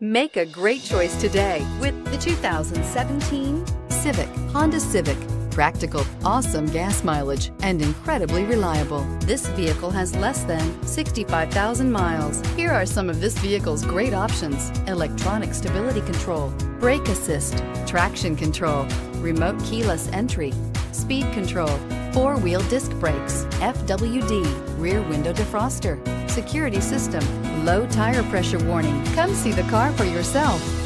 Make a great choice today with the 2017 Civic, Honda Civic. Practical, awesome gas mileage, and incredibly reliable. This vehicle has less than 65,000 miles. Here are some of this vehicle's great options. Electronic stability control, brake assist, traction control, remote keyless entry, speed control, four-wheel disc brakes, FWD, rear window defroster, security system, low tire pressure warning. Come see the car for yourself.